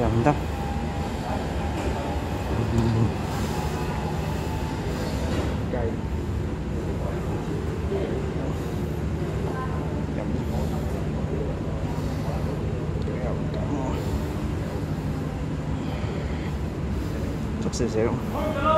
양당 chút xíu xíu.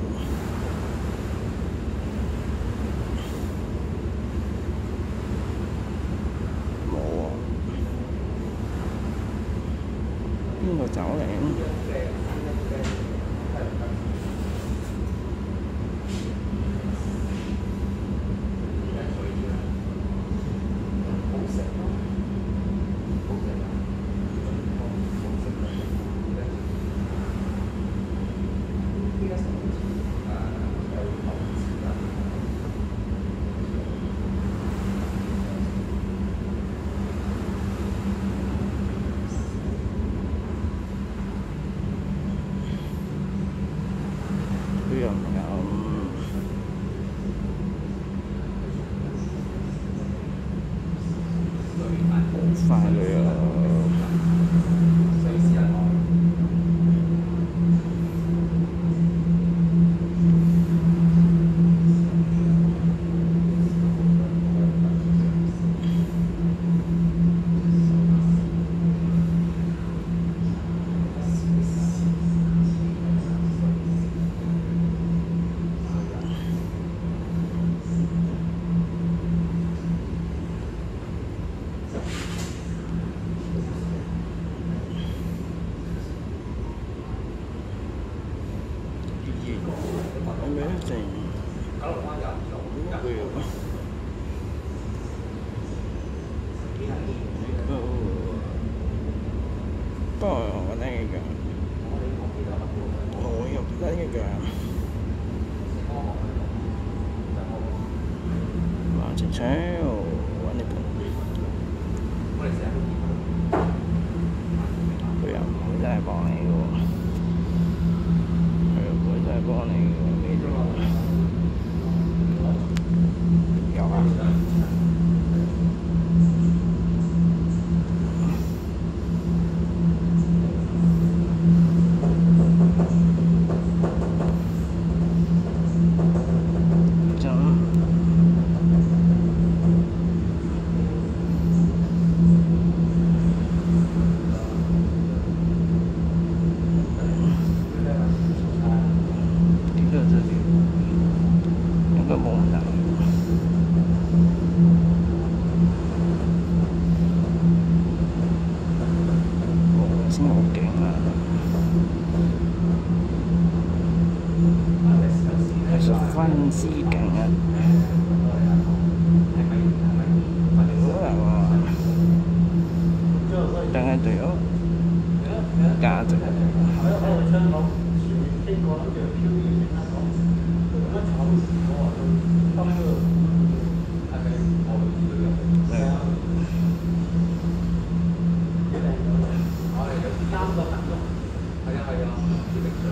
cháu lại don't know. Um, Amazing. Poi guarda che gara. Oh, io guarda che gara. Và chạy chéo 分之勁啊！但係仲有價值。係啊係啊，接力上。